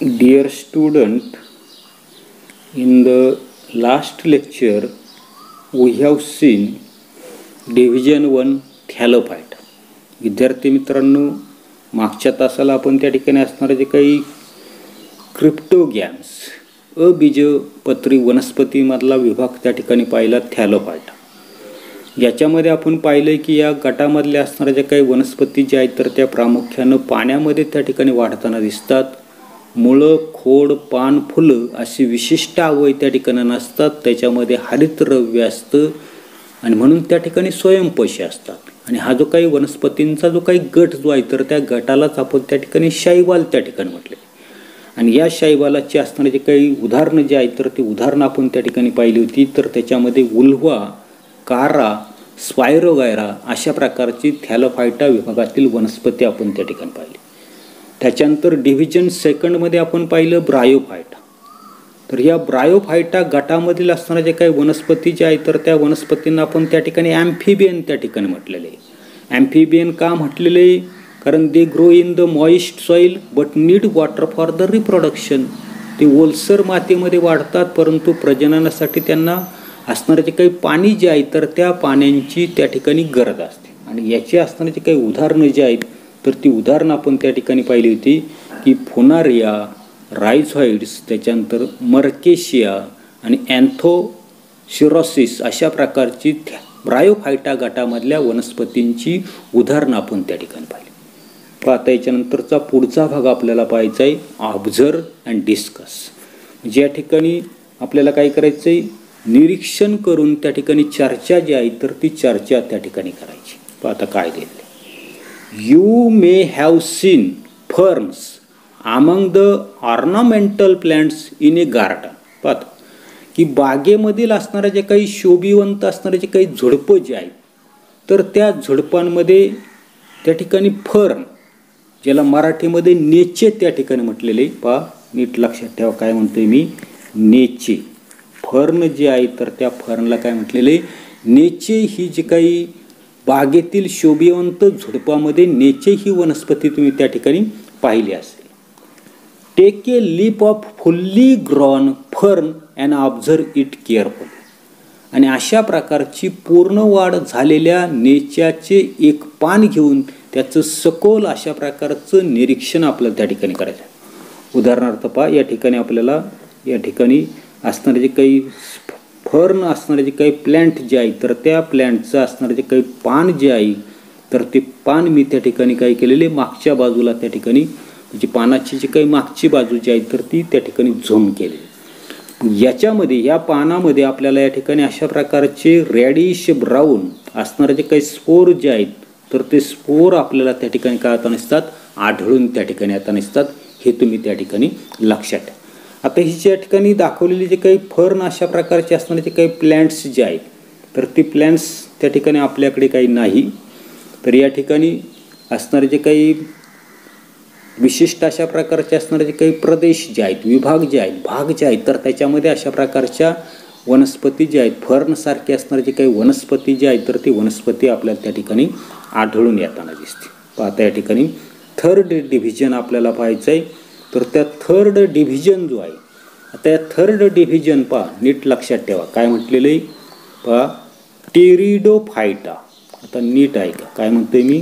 Dear student, in the last lecture we have seen division 1 थॅलोफाईट विद्यार्थी मित्रांनो मागच्या तासाला आपण त्या ठिकाणी असणारे जे काही क्रिप्टोगॅम्स अबीजपत्री वनस्पतीमधला विभाग त्या ठिकाणी पाहिला थॅलोफाईट याच्यामध्ये आपण पाहिलं की या गटामधल्या असणाऱ्या ज्या काही वनस्पती ज्या आहेत तर त्या प्रामुख्यानं पाण्यामध्ये त्या ठिकाणी वाढताना दिसतात. मुळं खोड पान फुलं अशी विशिष्ट आवय त्या ठिकाणी नसतात. त्याच्यामध्ये हरितद्रव्य असतं आणि म्हणून त्या ठिकाणी स्वयंपशी असतात. आणि हा जो काही वनस्पतींचा जो काही गट जो आहे तर त्या गटालाच आपण त्या ठिकाणी शाईवाल त्या ठिकाणी म्हटले. आणि या शाईवालाची असणारे जे काही उदाहरणं जे आहेत तर ती उदाहरणं आपण त्या ठिकाणी पाहिली होती. तर त्याच्यामध्ये उल्वा कारा स्पायरोगायरा अशा प्रकारची थॅलोफायटा विभागातील वनस्पती आपण त्या ठिकाणी पाहिली. त्याच्यानंतर डिव्हिजन सेकंडमध्ये आपण पाहिलं ब्रायोफायटा तर या ब्रायोफायटा गटामधील असणाऱ्या जे काही वनस्पती ज्या आहेत तर त्या वनस्पतींना आपण त्या ठिकाणी ॲम्फिबियन त्या ठिकाणी म्हटलेले आहे. ॲम्फिबियन का म्हटलेले आहे? कारण they grow in the moist soil but need water for the reproduction ते ओलसर मातीमध्ये वाढतात परंतु प्रजननासाठी त्यांना असणारे जे काही पाणी जे आहे तर त्या पाण्यांची त्या ठिकाणी गरज असते. आणि याची असणारे जे काही उदाहरणं जी आहेत तर ती उदाहरणं आपण त्या ठिकाणी पाहिली होती की फोनारिया रायझॉइड्स त्याच्यानंतर मर्केशिया आणि अँथोशिरोसिस अशा प्रकारची ब्रायोफायटा गटामधल्या वनस्पतींची उदाहरणं आपण त्या ठिकाणी पाहिली. आता याच्यानंतरचा पुढचा भाग आपल्याला पाहायचा आहे ऑब्झर्व अँड डिस्कस. म्हणजे या ठिकाणी आपल्याला काय करायचं आहे? निरीक्षण करून त्या ठिकाणी चर्चा जी आहे तर ती चर्चा त्या ठिकाणी करायची. आता काय दिले you may have seen ferns among the ornamental plants in a garden पाहता. की बागेमधील असणाऱ्या जे काही शोभिवंत असणारे जे काही झुडपं जे आहेत तर त्या झुडपांमध्ये त्या ठिकाणी फर्न ज्याला मराठीमध्ये नेचे त्या ठिकाणी म्हटलेले पा नीट लक्षात ठेवा काय म्हणतोय मी. नेचे. फर्न जे आहे तर त्या फर्नला काय म्हटलेले नेचे ही जी काही बागेतील शोभिवंत झुडपामध्ये नेचे ही वनस्पती तुम्ही त्या ठिकाणी पाहिली असेल. Take a leaf of fully grown fern and observe it careful आणि अशा प्रकारची पूर्ण वाढ झालेल्या नेच्याचे एक पान घेऊन त्याचं सखोल अशा प्रकारचं निरीक्षण आपल्याला त्या ठिकाणी करायचं उदाहरणार्थ पहा या ठिकाणी आपल्याला या ठिकाणी असणारे जे काही फर्न असणारे जे काही प्लॅन्ट जे आहे तर त्या प्लॅन्टचं असणारे जे काही पान जे आहे तर ते पान मी त्या ठिकाणी काय केलेले. मागच्या बाजूला त्या ठिकाणी म्हणजे पानाची जी काही मागची बाजू जी आहे तर ती त्या ठिकाणी झोम केलेली. याच्यामध्ये या पानामध्ये आपल्याला या ठिकाणी अशा प्रकारचे रॅडिश ब्राऊन असणारे जे काही स्पोर जे आहेत तर ते स्पोर आपल्याला त्या ठिकाणी काय आता नसतात आढळून त्या ठिकाणी आता नसतात हे तुम्ही त्या ठिकाणी लक्षात ठेवा. आता ही ज्या ठिकाणी दाखवलेली जे काही फर्न अशा प्रकारचे असणारे जे काही प्लॅन्ट्स जे आहेत तर ती प्लॅन्ट्स त्या ठिकाणी आपल्याकडे काही नाही. तर या ठिकाणी असणारे जे काही विशिष्ट अशा प्रकारचे असणारे जे काही प्रदेश जे आहेत विभाग जे आहेत भाग जे आहेत तर त्याच्यामध्ये अशा प्रकारच्या वनस्पती जे आहेत फर्नसारखे असणारे जे काही वनस्पती जे आहेत तर ती वनस्पती आपल्याला त्या ठिकाणी आढळून येताना दिसते पाहता या ठिकाणी थर्ड डिव्हिजन आपल्याला पाहायचं आहे तर त्या थर्ड डिव्हिजन जो आहे आता थर्ड डिव्हिजन पहा नीट लक्षात ठेवा. काय म्हटलेलं आहे? पहा टेरिडो फायटा आता नीट आहे का काय म्हणतोय मी?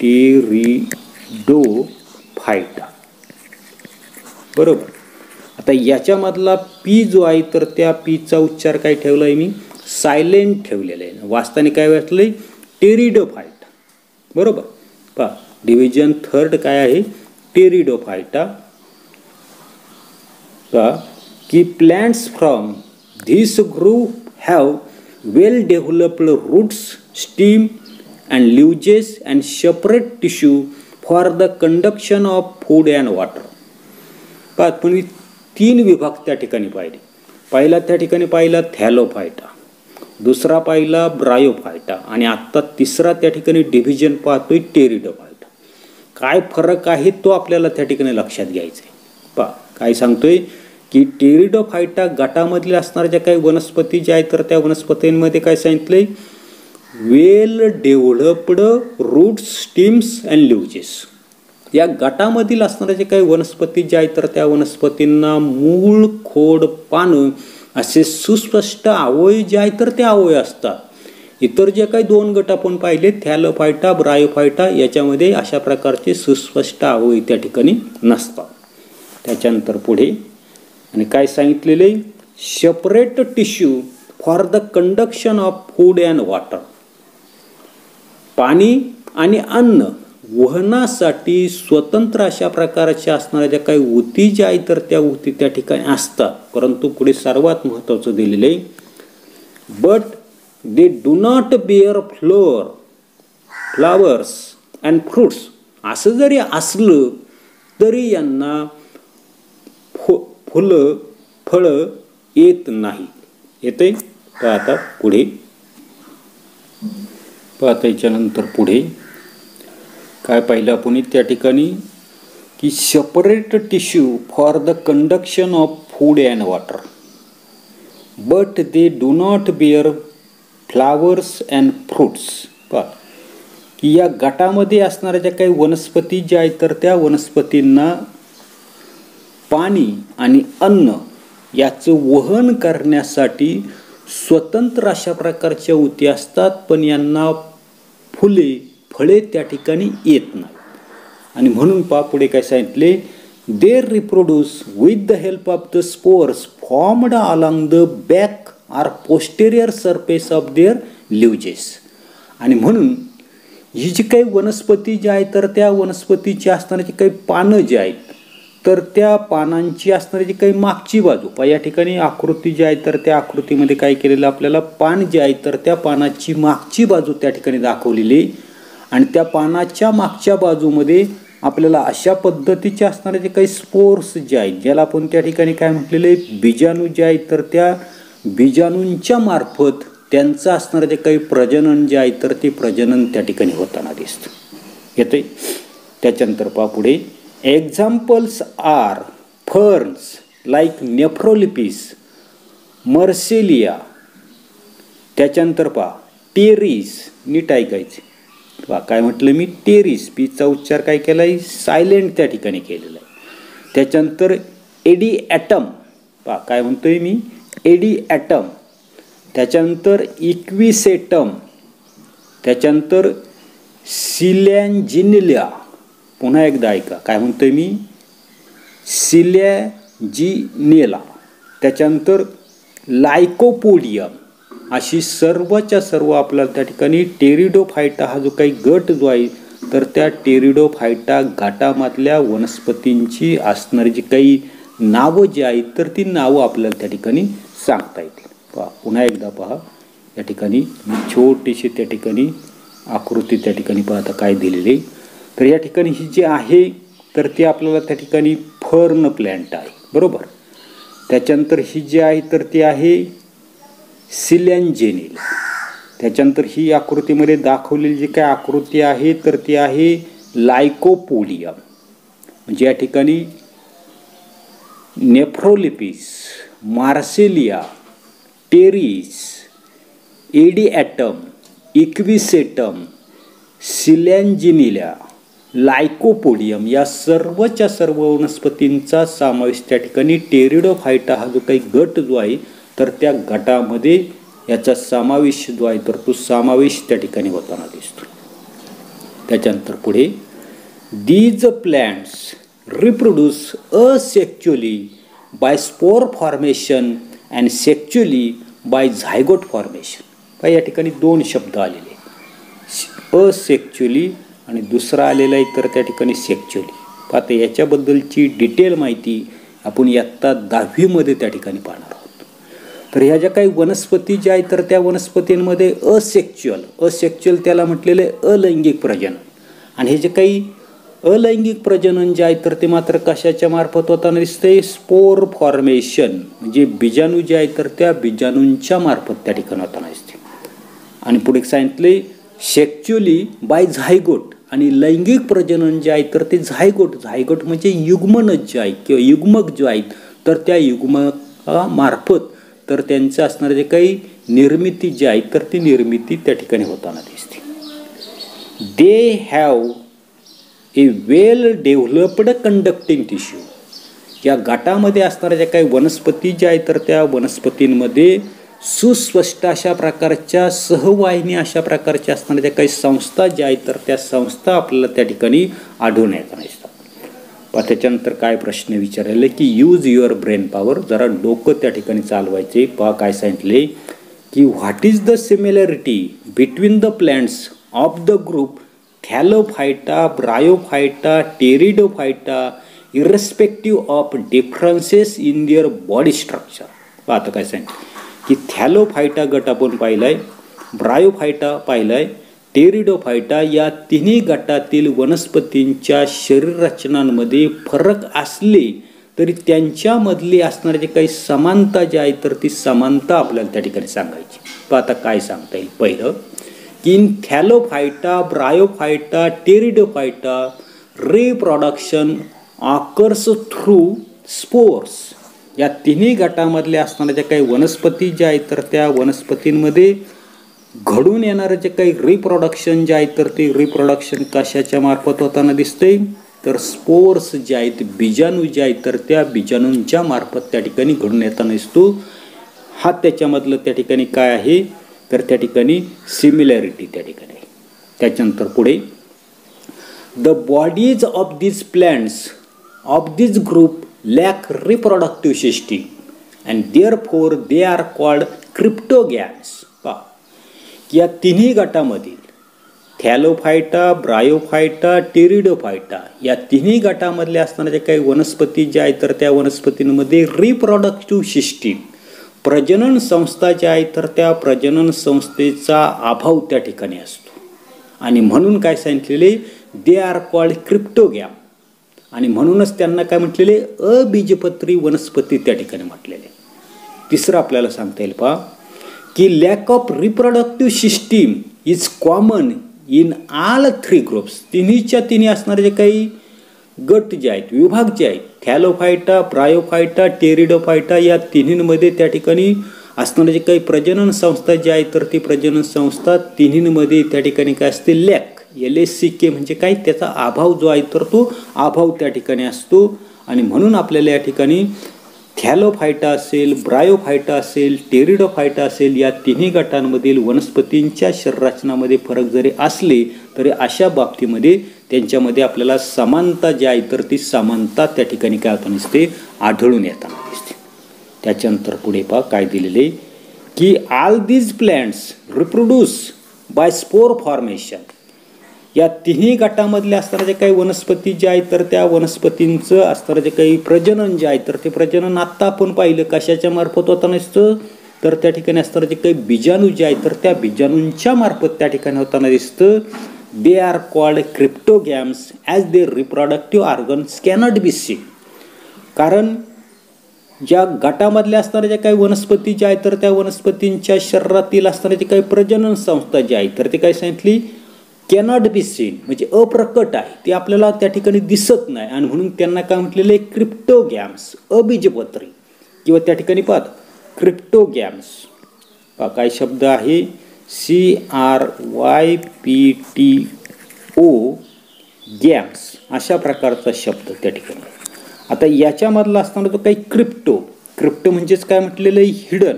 टेरिडो फायटा बरोबर? आता याच्यामधला पी जो आहे तर त्या पीचा उच्चार काय ठेवला आहे मी? सायलेंट ठेवलेला आहे. वाचताना काय वाटलं आहे टेरिडो फायटा बरोबर? पहा डिव्हिजन थर्ड काय आहे? टेरिडो फायटा का की plants from this group have well developed roots stem and leaves and separate tissue for the conduction of food and water पाहत पण तीन विभाग त्या ठिकाणी पाहिले. पहिला त्या ठिकाणी पाहिला थॅलोफायटा दुसरा पाहिला ब्रायोफायटा आणि आत्ता तिसरा त्या ठिकाणी डिव्हिजन पाहतोय टेरिडोफायटा काय फरक आहे तो आपल्याला त्या ठिकाणी लक्षात घ्यायचा आहे पहा काय सांगतोय? की टेरिडोफायटा गटामधील असणाऱ्या ज्या काही वनस्पती ज्या आहेत तर त्या वनस्पतींमध्ये काय सांगितलंय? Well developed roots stems and leaves या गटामधील असणाऱ्या जे काही वनस्पती ज्या आहेत तर त्या वनस्पतींना मूळ खोड पानं असे सुस्पष्ट आवय जे आहेत तर ते आवय असतात. इतर जे काही दोन गट आपण पाहिले थॅलोफायटा ब्रायोफायटा याच्यामध्ये अशा प्रकारचे सुस्पष्ट आवय त्या ठिकाणी नसतात. त्याच्यानंतर पुढे. आणि काय सांगितलेलं? आहे separate tissue for the conduction of food and water पाणी आणि अन्न वहनासाठी स्वतंत्र अशा प्रकारच्या असणाऱ्या ज्या काही ऊती ज्या आहेत तर त्या ऊती त्या ठिकाणी असतात. परंतु पुढे सर्वात महत्त्वाचं दिलेलं. आहे but they do not bear flower flowers and fruits असं जरी असलं तरी यांना फुलं फळं येत नाही. येते तर आता पुढे. पाहता याच्यानंतर पुढे. काय पाहिलं आपण त्या ठिकाणी? की separate tissue for the conduction of food and water but they do not bear flowers and fruits पा की या गटामध्ये असणाऱ्या ज्या काही वनस्पती ज्या आहेत तर त्या वनस्पतींना पाणी आणि अन्न याचं वहन करण्यासाठी स्वतंत्र अशा प्रकारच्या उती असतात पण यांना फुले फळे त्या ठिकाणी येत नाही आणि म्हणून पा पुढे काय सांगितले? There reproduce with the help of the spores formed along the back or posterior surface of their leaves आणि म्हणून ही जी काही वनस्पती जी आहे तर त्या वनस्पतीची असणारी काही पानं जी आहेत तर त्या पानांची असणारी जी काही मागची बाजू पा या ठिकाणी आकृती जी आहे तर त्या आकृतीमध्ये काय केलेलं आपल्याला पान जे आहे तर त्या पानाची मागची बाजू त्या ठिकाणी दाखवलेली. आणि त्या पानाच्या मागच्या बाजूमध्ये आपल्याला अशा पद्धतीचे असणारे जे काही स्पोर्स जे आहेत ज्याला आपण त्या ठिकाणी काय म्हटलेले बीजाणू जे आहेत तर त्या बीजाणूंच्या मार्फत त्यांचं असणारं जे काही प्रजनन जे आहे तर ते प्रजनन त्या ठिकाणी होताना दिसतं. येते त्याच्यानंतर पा पुढे. Examples are ferns like Nephrolepis Marsilea त्याच्यानंतर पहा टेरिस नीट ऐकायचे. पहा काय म्हटलं मी? टेरिस पीचा उच्चार काय केला आहे सायलेंट त्या ठिकाणी केलेला आहे. त्याच्यानंतर एडी ॲटम पहा काय म्हणतो आहे मी? एडी ॲटम त्याच्यानंतर इक्विसेटम त्याच्यानंतर सिलॅनजिनिल्या पुन्हा एकदा ऐका. काय म्हणतोय मी? सिलॅजिनेला त्याच्यानंतर लायकोपोडियम अशी सर्वच्या सर्व आपल्याला त्या ठिकाणी टेरिडोफायटा हा जो काही गट जो आहे तर त्या टेरिडोफायटा घाटामधल्या वनस्पतींची असणारी जी काही नावं जी आहेत तर ती नावं आपल्याला त्या ठिकाणी सांगता येतील. पहा पुन्हा एकदा पहा. या ठिकाणी छोटीशी त्या ठिकाणी आकृती त्या ठिकाणी पाहता काय दिलेली तर या ठिकाणी ही जी आहे तर ती आपल्याला त्या ठिकाणी फर्न प्लॅन्ट आहे. बरोबर? त्याच्यानंतर ही जी आहे तर ती आहे सिलॅनजेनिल त्याच्यानंतर ही आकृतीमध्ये दाखवलेली जी काय आकृती आहे तर ती आहे लायकोपोलियम म्हणजे या ठिकाणी Nephrolepis Marsilea Pteris Adiantum Equisetum Selaginella Lycopodium या सर्वच्या सर्व वनस्पतींचा समावेश त्या ठिकाणी टेरिडोफायटा हा जो काही गट जो आहे तर त्या गटामध्ये याचा समावेश जो आहे तर तो समावेश त्या ठिकाणी होताना दिसतो. त्याच्यानंतर पुढे these plants reproduce asexually by spore formation and sexually by zygote formation काय या ठिकाणी दोन शब्द आलेले असेक्च्युअली आणि दुसरा आलेला आहे तर त्या ठिकाणी सेक्च्युअली पाहता याच्याबद्दलची डिटेल माहिती आपण इयत्ता दहावीमध्ये त्या ठिकाणी पाहणार आहोत. तर ह्या ज्या काही वनस्पती ज्या आहेत तर त्या वनस्पतींमध्ये असेक्च्युअल असेक्च्युअल त्याला म्हटलेलं आहे अलैंगिक प्रजनन. आणि हे जे काही अलैंगिक प्रजनन जे आहे तर ते मात्र कशाच्या मार्फत होताना दिसते स्पोर फॉर्मेशन म्हणजे बीजाणू जे आहे तर त्या बीजाणूंच्या मार्फत त्या ठिकाणी होताना दिसते आणि पुढे सांगितले सेक्च्युअली बाय झायगोट आणि लैंगिक प्रजनन जे आहे तर ते झायगोट झायगोट म्हणजे युग्मनच जे आहेत किंवा युग्मक जे आहेत तर त्या युग्मकामार्फत तर त्यांचं असणारे जे काही निर्मिती जी आहे तर ती निर्मिती त्या ठिकाणी होताना दिसते. They have a well developed conducting tissue या गटामध्ये असणाऱ्या ज्या काही वनस्पती ज्या आहेत तर त्या वनस्पतींमध्ये सुस्पष्ट अशा प्रकारच्या सहवाहिनी अशा प्रकारच्या असणाऱ्या ज्या काही संस्था ज्या आहेत तर त्या संस्था आपल्याला त्या ठिकाणी आढळून येतात पण त्याच्यानंतर काय प्रश्न विचारले की यूज युअर ब्रेन पॉवर जरा डोकं त्या ठिकाणी चालवायचे. पहा काय सांगितले की what is the similarity between the plants of the group Thallophyta Bryophyta Pteridophyta irrespective of differences in their body structure आता काय सांगितलं. की थॅलोफायटा गट आपण पाहिलाय ब्रायोफायटा पाहिलाय टेरिडोफायटा या तिन्ही गटातील वनस्पतींच्या शरीररचनांमध्ये फरक असले तरी त्यांच्यामधली असणारी जे काही समानता जी आहे तर ती समानता आपल्याला त्या ठिकाणी सांगायची. तर आता काय सांगता येईल? पहिलं की Thallophyta Bryophyta Pteridophyta reproduction occurs through spores या तिन्ही गटामधल्या असणाऱ्या ज्या काही वनस्पती ज्या आहेत तर त्या वनस्पतींमध्ये घडून येणारं जे काही रिप्रोडक्शन जे आहे तर ते रिप्रोडक्शन कशाच्या मार्फत होताना दिसते तर स्पोर्स जे आहेत बीजाणू जे आहेत तर त्या बीजाणूंच्या मार्फत त्या ठिकाणी घडून येताना दिसतो. हा त्याच्यामधलं त्या ठिकाणी काय आहे? तर त्या ठिकाणी सिमिलॅरिटी त्या ठिकाणी त्याच्यानंतर पुढे. The bodies of this plants of this group lack reproductive system and therefore they are cryptogams cryptogams पा या तिन्ही गटामधील थॅलोफायटा ब्रायोफायटा टेरिडोफायटा या तिन्ही गटामधल्या असणाऱ्या ज्या काही वनस्पती ज्या आहेत तर त्या वनस्पतींमध्ये रिप्रोडक्टिव्ह सिस्टीम प्रजनन संस्था ज्या आहेत तर त्या प्रजनन संस्थेचा अभाव त्या ठिकाणी असतो. आणि म्हणून काय सांगितलेले? दे आर कॉल्ड क्रिप्टोगॅम आणि म्हणूनच त्यांना काय म्हटलेले? अबीजपत्री वनस्पती त्या ठिकाणी म्हटलेले. तिसरं आपल्याला सांगता येईल पहा की lack of reproductive system is common in all three groups तिन्हीच्या तिन्ही असणारे जे काही गट जे आहेत विभाग जे आहेत थॅलोफायटा प्रायोफायटा टेरिडोफायटा या तिन्हींमध्ये त्या ठिकाणी असणारे जे काही प्रजनन संस्था ज्या आहेत तर ती प्रजनन संस्था तिन्हींमध्ये त्या ठिकाणी काय असते? Lack L S C K म्हणजे काय? त्याचा अभाव जो आहे तर तो अभाव त्या ठिकाणी असतो. आणि म्हणून आपल्याला या ठिकाणी थॅलोफायटा असेल ब्रायोफायटा असेल टेरिडोफायटा असेल या तिन्ही गटांमधील वनस्पतींच्या शरीररचनामध्ये फरक जरी असले तरी अशा बाबतीमध्ये त्यांच्यामध्ये आपल्याला समानता जी आहे तर ती समानता त्या ठिकाणी काय होताना दिसते? आढळून येताना दिसते. त्याच्यानंतर पुढे पहा काय दिलेले की all these plants reproduce by spore formation या तिन्ही गटामधल्या असणाऱ्या जे काही वनस्पती ज्या आहेत तर त्या वनस्पतींचं असणारं जे काही प्रजनन जे आहे तर ते प्रजनन आत्ता आपण पाहिलं कशाच्या मार्फत होता नसतं तर त्या ठिकाणी असणारं जे काही बीजाणू जे आहेत तर त्या बीजाणूंच्या मार्फत त्या ठिकाणी होताना दिसतं. They are called cryptogams as they reproductive organs cannot be see कारण ज्या गटामधल्या असणाऱ्या ज्या काही वनस्पती ज्या आहेत तर त्या वनस्पतींच्या शरीरातील असणाऱ्या जे काही प्रजनन संस्था ज्या आहेत तर ते काय सांगितली? कॅनॉट बी सीन म्हणजे अप्रकट आहे. ते आपल्याला त्या ठिकाणी दिसत नाही. आणि म्हणून त्यांना काय म्हटलेलं आहे? क्रिप्टोगॅम्स अबीजपत्री. किंवा त्या ठिकाणी पाहत क्रिप्टोगॅम्स पहा काय शब्द आहे? C R Y P T O gams अशा प्रकारचा शब्द त्या ठिकाणी. आता याच्यामधला असताना तो काही क्रिप्टो क्रिप्टो म्हणजेच काय म्हटलेलं आहे? हिडन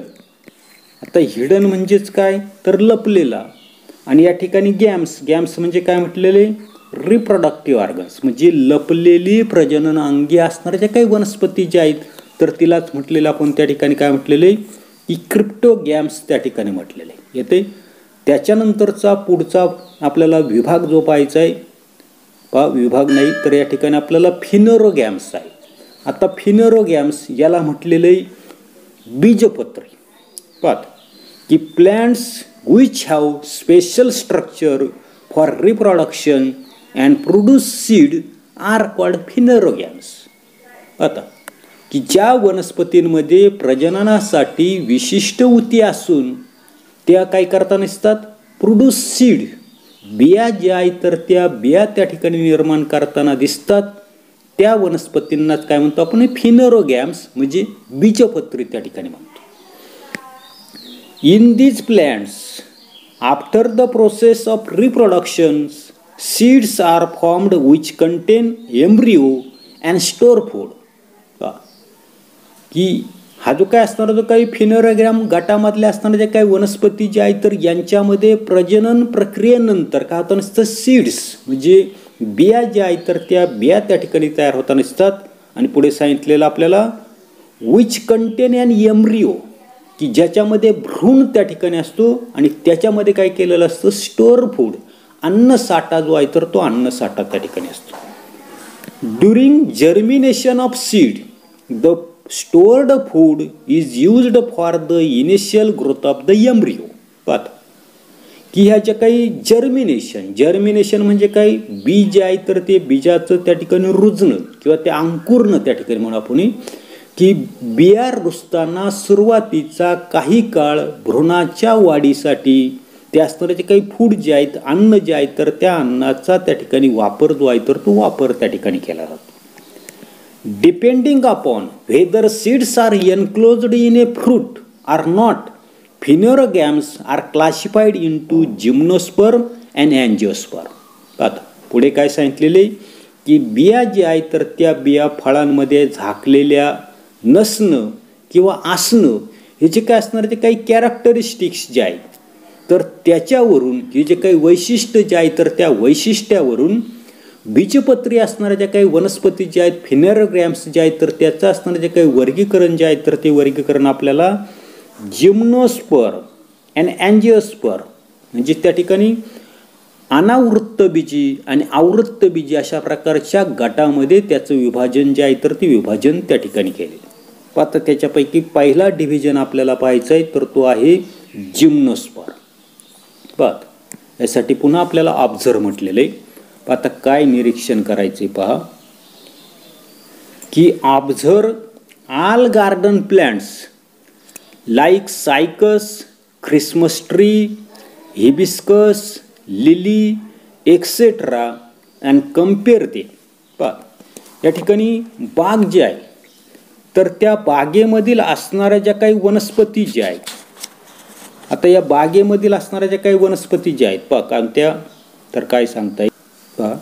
आता हिडन म्हणजेच काय? तर लपलेला. आणि या ठिकाणी गॅम्स गॅम्स म्हणजे काय म्हटलेले? Reproductive organs. म्हणजे लपलेली प्रजनन अंगी असणाऱ्या ज्या काही वनस्पती ज्या आहेत तर तिलाच म्हटलेलं आपण त्या ठिकाणी काय म्हटलेले? क्रिप्टो गॅम्स त्या ठिकाणी म्हटलेले. येते? त्याच्यानंतरचा पुढचा आपल्याला विभाग जो पाहायचा आहे पा विभाग नाही तर या ठिकाणी आपल्याला फिनरो गॅम्स आहे. आता फिनरो गॅम्स याला म्हटलेलं आहे बीजपत्री. पाहत. की plants which have special structure for reproduction and produce seed are called phanerogams आता की ज्या वनस्पतींमध्ये प्रजननासाठी विशिष्ट ऊती असून त्या काय करता नसतात प्रोड्यूस सीड बिया ज्या आहेत तर त्या बिया त्या ठिकाणी निर्माण करताना दिसतात. त्या वनस्पतींनाच काय म्हणतो आपण? फिनरोगॅम्स म्हणजे बीजपत्री त्या ठिकाणी म्हणतो. In these plants, after the process of reproduction, seeds are formed which contain embryo and store food की? हा जो काय असणारा जो काही फिनोरॅग्राम गटामधल्या असणाऱ्या जे काही वनस्पती जे आहेत तर यांच्यामध्ये प्रजनन प्रक्रियेनंतर काय होतं नसतं? सीड्स म्हणजे बिया ज्या आहेत तर त्या बिया त्या ठिकाणी तयार होताना असतात आणि पुढे सांगितलेलं आपल्याला विच कंटेन अँड एम्ब्रिओ की ज्याच्यामध्ये भ्रूण त्या ठिकाणी असतो आणि त्याच्यामध्ये काय केलेलं असतं? स्टोअर फूड अन्नसाठा जो आहे तर तो अन्नसाठा त्या ठिकाणी असतो. During germination of seed the stored food is used for the initial growth of the embryo पाहता. की ह्याच्या काही जर्मिनेशन जर्मिनेशन म्हणजे काही बीज आहे तर ते बीजाचं त्या ठिकाणी रुजणं किंवा ते अंकुरणं त्या ठिकाणी म्हणून आपण की बिया रुजताना सुरुवातीचा काही काळ भ्रूणाच्या वाढीसाठी ते असणारे काही फूड जे आहेत अन्न जे आहे तर त्या अन्नाचा त्या ठिकाणी वापर जो आहे तर तो वापर त्या ठिकाणी केला जातो. Depending upon whether seeds are enclosed in a fruit or not phanerogams are classified into gymnosperm and angiosperm आता पुढे काय सांगितलेले की बिया जे आहे तर त्या बिया फळांमध्ये झाकलेल्या नसणं किंवा असणं हे जे काय असणार ते काही कॅरेक्टरिस्टिक्स जे आहेत. तर त्याच्यावरून हे जे काही वैशिष्ट्य जे आहे तर त्या वैशिष्ट्यावरून बीजपत्री असणाऱ्या ज्या काही वनस्पती ज्या आहेत फिनेरोग्रॅम्स जे आहेत तर त्याचं असणारं जे काही वर्गीकरण जे आहे तर ते वर्गीकरण आपल्याला जिम्नोस्पर अँड अँजिओस्पर म्हणजे त्या ठिकाणी अनावृत्त बीजी आणि आवृत्त बीजी अशा प्रकारच्या गटामध्ये त्याचं विभाजन जे आहे तर ते विभाजन त्या ठिकाणी केले आता त्याच्यापैकी पहिला डिव्हिजन आपल्याला पाहायचा आहे तर तो आहे जिम्नोस्पर बघ यासाठी पुन्हा आपल्याला ऑब्झर्व म्हटलेलं. आहे आता काय निरीक्षण करायचे पहा. की observe all garden plants like Cycas Christmas tree hibiscus lily etcetera and compare ते. पा या ठिकाणी बाग जे आहे तर त्या बागेमधील असणाऱ्या ज्या काही वनस्पती ज्या आहेत आता या बागेमधील असणाऱ्या ज्या काही वनस्पती ज्या आहेत पहा कारण त्या तर काय सांगता येईल? पहा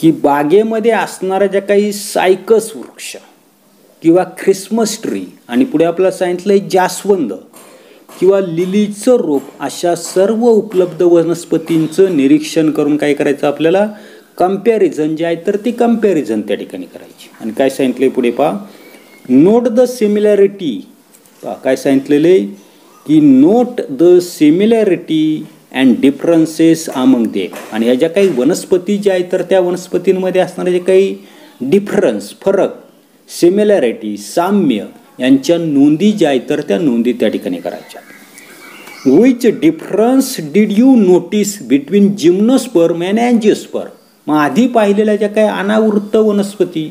की बागेमध्ये असणाऱ्या ज्या काही सायकस वृक्ष किंवा ख्रिसमस ट्री आणि पुढे आपल्याला सांगितलं आहे जास्वंद किंवा लिलीचं रोप अशा सर्व उपलब्ध वनस्पतींचं निरीक्षण करून काय करायचं आपल्याला? कंपॅरिझन जे आहे तर ती कंपॅरिझन त्या ठिकाणी करायची. आणि काय सांगितले पुढे पहा नोट द सिमिलॅरिटी काय काय सांगितलेले? की note the similarity and differences among they आणि या ज्या काही वनस्पती ज्या आहेत तर त्या वनस्पतींमध्ये असणारे जे काही डिफरन्स फरक सिमिलॅरिटी साम्य यांच्या नोंदी ज्या आहेत तर त्या नोंदी त्या ठिकाणी करायच्या. Which difference did you notice between gymnosperm and angiosperm मग आधी पाहिलेल्या ज्या काही अनावृत्त वनस्पती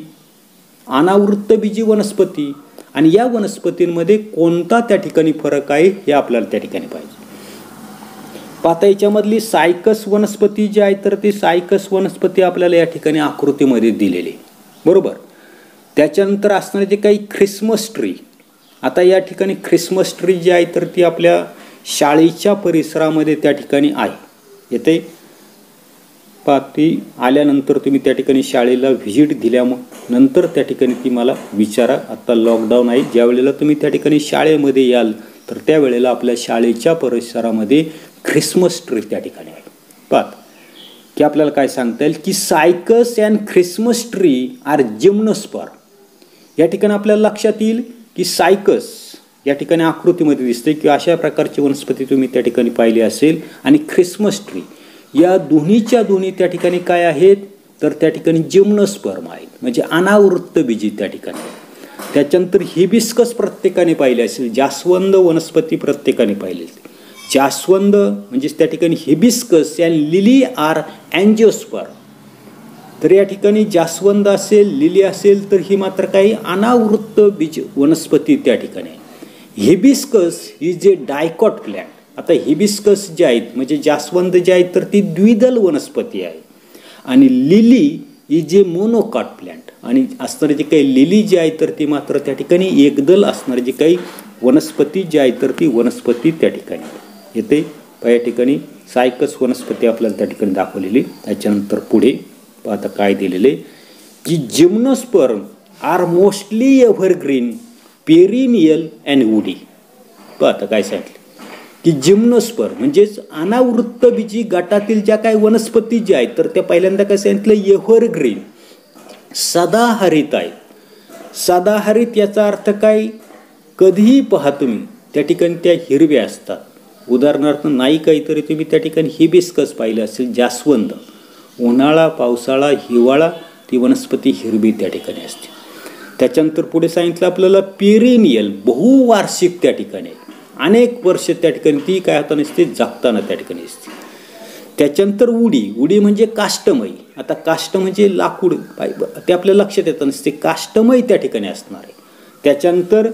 अनावृत्त बीजी वनस्पती आणि या वनस्पतींमध्ये कोणता त्या ठिकाणी फरक आहे हे आपल्याला त्या ठिकाणी पाहिजे. पाहता याच्यामधली सायकस वनस्पती जी आहे तर ती सायकस वनस्पती आपल्याला या ठिकाणी आकृतीमध्ये दिलेली बरोबर? त्याच्यानंतर असणारे जे काही ख्रिसमस ट्री आता या ठिकाणी ख्रिसमस ट्री जी आहे तर ती आपल्या शाळेच्या परिसरामध्ये त्या ठिकाणी आहे. येते? पाती आल्यानंतर तुम्ही त्या ठिकाणी शाळेला व्हिजिट दिल्यामुळे नंतर त्या ठिकाणी ती मला विचारा आत्ता लॉकडाऊन आहे. ज्या वेळेला तुम्ही त्या ठिकाणी शाळेमध्ये याल तर त्यावेळेला आपल्या शाळेच्या परिसरामध्ये ख्रिसमस ट्री त्या ठिकाणी आहे. पात की आपल्याला काय सांगता येईल? की Cycas and Christmas tree are gymnosperm या ठिकाणी आपल्याला लक्षात येईल की सायकस या ठिकाणी आकृतीमध्ये दिसते की अशा प्रकारची वनस्पती तुम्ही त्या ठिकाणी पाहिली असेल आणि ख्रिसमस ट्री या दोन्हीच्या दोन्ही त्या ठिकाणी काय आहेत? तर त्या ठिकाणी जिम्नस्पर्म आहेत. म्हणजे अनावृत्त बीजी त्या ठिकाणी त्याच्यानंतर हिबिस्कस प्रत्येकाने पाहिले असेल जास्वंद वनस्पती प्रत्येकाने पाहिली जास्वंद म्हणजे त्या ठिकाणी hibiscus and lily are angiosperm तर या ठिकाणी जास्वंद असेल लिली असेल तर ही मात्र काही अनावृत्त बीज वनस्पती त्या ठिकाणी आहे हिबिस्कस ही जे डायकॉट प्लॅन्ट आता हिबिस्कस जे आहेत म्हणजे जास्वंद जे आहेत तर ती द्विदल वनस्पती आहे. आणि लिली ही जे मोनोकॉट प्लॅन्ट आणि असणारे जे काही लिली जी आहे तर ती मात्र त्या ठिकाणी एकदल असणारी जी काही वनस्पती जी आहे तर ती वनस्पती त्या ठिकाणी. येते या ठिकाणी सायकस वनस्पती आपल्याला त्या ठिकाणी दाखवलेली त्याच्यानंतर पुढे आता काय दिलेले जी gymnosperm are mostly evergreen perennial and woody. आता काय सांगितलं. की जिम्नोस्पर म्हणजेच अनावृत्त बीजी गटातील ज्या काही वनस्पती ज्या आहेत तर त्या पहिल्यांदा काय सांगितलं एव्हरग्रीन सदाहरित आहेत सदाहरित याचा अर्थ काय? कधीही पहा तुम्ही त्या ठिकाणी त्या हिरव्या असतात. उदाहरणार्थ नाही काहीतरी तुम्ही त्या ठिकाणी हिबिस्कस पाहिलं असेल जास्वंद. उन्हाळा पावसाळा हिवाळा ती वनस्पती हिरवी त्या ठिकाणी असते. त्याच्यानंतर पुढे सांगितलं आपल्याला पेरिनियल बहुवार्षिक त्या ठिकाणी आहे. अनेक वर्ष त्या ठिकाणी ती काय होता नसते जागताना त्या ठिकाणी असते त्याच्यानंतर उडी. उडी म्हणजे काष्टमयी. आता काष्ट म्हणजे लाकूड ते आपल्या लक्षात येतं नसते काष्टमयी त्या ठिकाणी असणार. आहे त्याच्यानंतर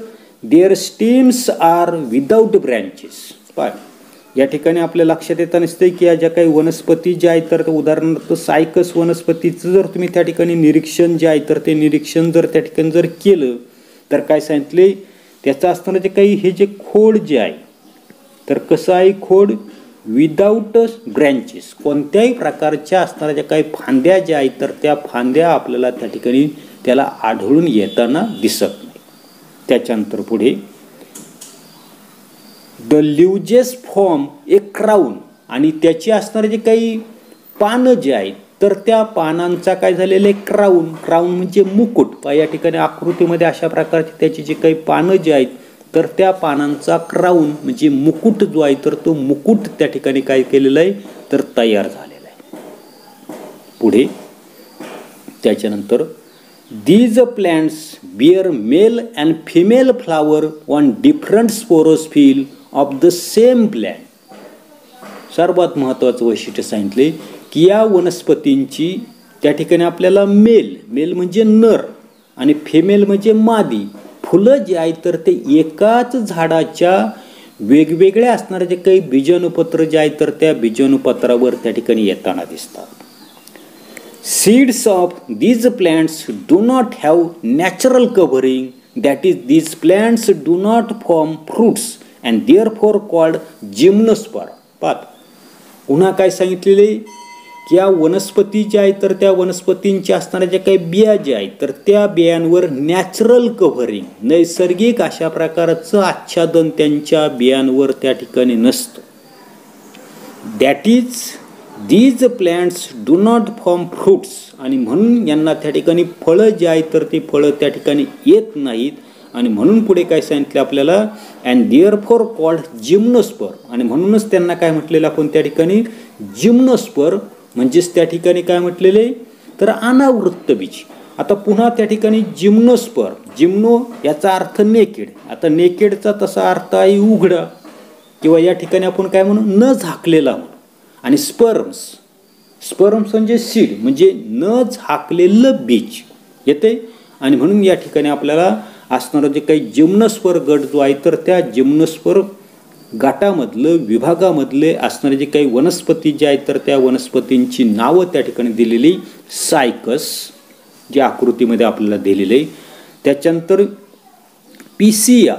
their stems are without branches पाय. या ठिकाणी आपल्या लक्षात येतं नसते की या ज्या काही वनस्पती ज्या आहेत तर उदाहरणार्थ सायकस वनस्पतीचं जर तुम्ही त्या ठिकाणी निरीक्षण जे आहे तर ते निरीक्षण जर त्या ठिकाणी जर केलं तर काय सांगितले? त्याचं असताना जे काही हे जे खोड जे आहे तर कसं आहे खोड? विदाऊट ब्रँचेस कोणत्याही प्रकारच्या असणाऱ्या ज्या काही फांद्या ज्या आहेत तर त्या फांद्या आपल्याला त्या ठिकाणी त्याला आढळून येताना दिसत नाही. त्याच्यानंतर पुढे the leaves form a crown आणि त्याची असणारे जे काही पानं जे आहेत तर त्या पानांचा काय झालेलं आहे क्राऊन क्राऊन म्हणजे मुकुट. या ठिकाणी आकृतीमध्ये अशा प्रकारचे त्याची जे काही पानं जे आहेत तर त्या पानांचा क्राऊन म्हणजे मुकुट जो आहे तर तो मुकुट त्या ठिकाणी काय केलेला आहे तर तयार झालेला आहे. पुढे त्याच्यानंतर these plants bear male and female flower on different sporophyll of the same plant सर्वात महत्त्वाचं वैशिष्ट्य सांगितले की या वनस्पतींची त्या ठिकाणी आपल्याला मेल मेल म्हणजे नर आणि फेमेल म्हणजे मादी. फुलं जे आहेत तर ते एकाच झाडाच्या वेगवेगळ्या असणारे जे काही बीजाणुपत्र जे आहेत तर त्या बीजाणुपत्रावर त्या ठिकाणी येताना दिसतात. Seeds of these plants do not have natural covering that is these plants do not form fruits and therefore called gymnosperm पात पुन्हा काय सांगितलेले? या वनस्पती ज्या आहेत तर त्या वनस्पतींच्या असणाऱ्या ज्या काही बिया ज्या आहेत तर त्या बियांवर नॅचरल कव्हरिंग नैसर्गिक अशा प्रकारचं आच्छादन त्यांच्या बियांवर त्या ठिकाणी नसतं. That is these plants do not form fruits आणि म्हणून यांना त्या ठिकाणी फळं जे आहेत तर ती फळं त्या ठिकाणी येत नाहीत. आणि म्हणून पुढे काय सांगितलं आपल्याला? And therefore called gymnosperm आणि म्हणूनच त्यांना काय म्हटलेलं आपण त्या ठिकाणी? जिम्नोस्पर म्हणजेच त्या ठिकाणी काय म्हटलेले तर अनावृत्त बीज. आता पुन्हा त्या ठिकाणी जिम्नोस्पर. जिम्नो याचा अर्थ नेकेड आता नेकेडचा तसा अर्थ आहे उघडा. किंवा या ठिकाणी आपण काय म्हणू? न झाकलेला म्हणू. आणि स्पर्म्स स्पर्म्स म्हणजे सीड म्हणजे न झाकलेलं बीज. येते? आणि म्हणून या ठिकाणी आपल्याला असणारं जे काही जिम्नस्पर गट जो आहे तर त्या जिम्नस्पर गाटामधलं विभागामधले असणारे जे काही वनस्पती ज्या आहेत तर त्या वनस्पतींची नावं त्या ठिकाणी दिलेली सायकस जे आकृतीमध्ये आपल्याला दिलेलं. आहे त्याच्यानंतर पिसिया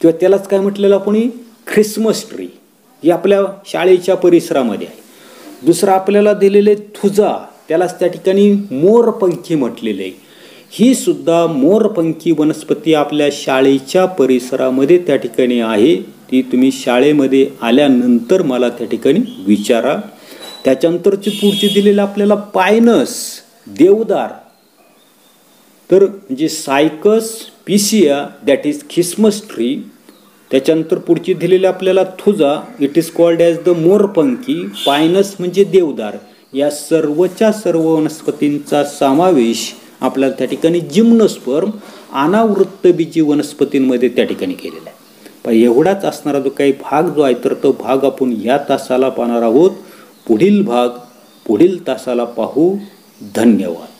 किंवा त्यालाच काय म्हटलेलं आपण? Christmas tree. ही आपल्या शाळेच्या परिसरामध्ये आहे. दुसरं आपल्याला दिलेले थुजा त्यालाच त्या ठिकाणी मोरपंखी म्हटलेले आहे. ही सुद्धा मोरपंखी वनस्पती आपल्या शाळेच्या परिसरामध्ये त्या ठिकाणी आहे. ती तुम्ही शाळेमध्ये आल्यानंतर मला त्या ठिकाणी विचारा. त्याच्यानंतरची पुढची दिलेलं आपल्याला पायनस देवदार. तर म्हणजे सायकस पिसिया दॅट इज ख्रिसमस ट्री त्याच्यानंतर पुढची दिलेली आपल्याला thuja it is called as the morpankhi. Pinus म्हणजे देवदार. या सर्वच्या सर्व वनस्पतींचा समावेश आपल्याला त्या ठिकाणी जिम्नोस्पर्म अनावृत्तबीजी वनस्पतींमध्ये त्या ठिकाणी केलेला आहे. पण एवढाच असणारा जो काही भाग जो आहे तर तो भाग आपण या तासाला पाहणार आहोत. पुढील भाग पुढील तासाला पाहू. धन्यवाद.